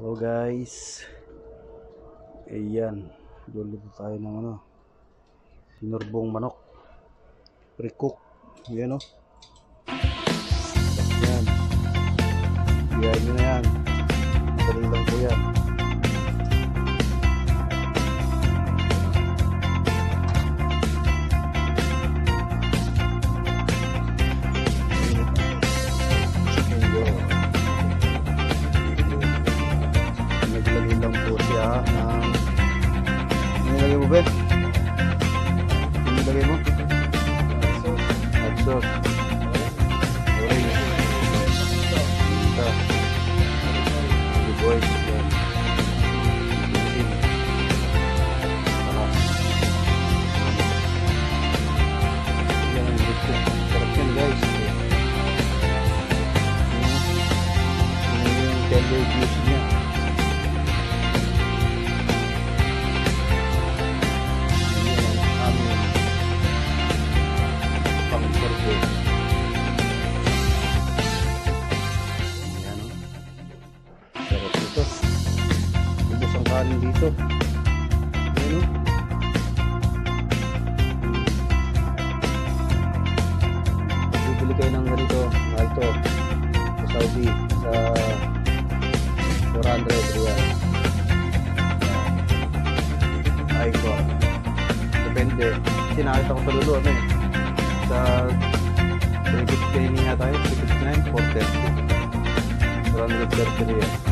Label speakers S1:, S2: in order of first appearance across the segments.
S1: Hello guys. Ayan. Luluto tayo ng ano. Sinurbong manok. Pre-cook. Ayan o. Ayan. Biyahin nyo nah. lagi mo ba? Nilagay mo? Hot sauce. Kanin dito. Ayan o. Bibili kayo ng ganito, mahal to. Sa Saudi, sa 400 riyal. Ay ko. Depende. Kasi nakita ko talulo ano eh. Sa 359 yata yun. 359, 430. 430 riyal.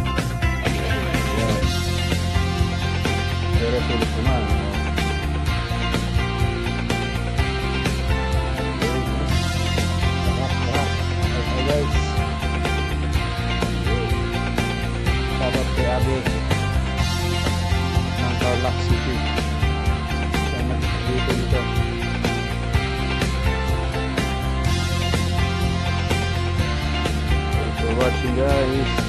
S1: Abe ng Tarlac City. Nag-dito dito. Thanks for watching guys.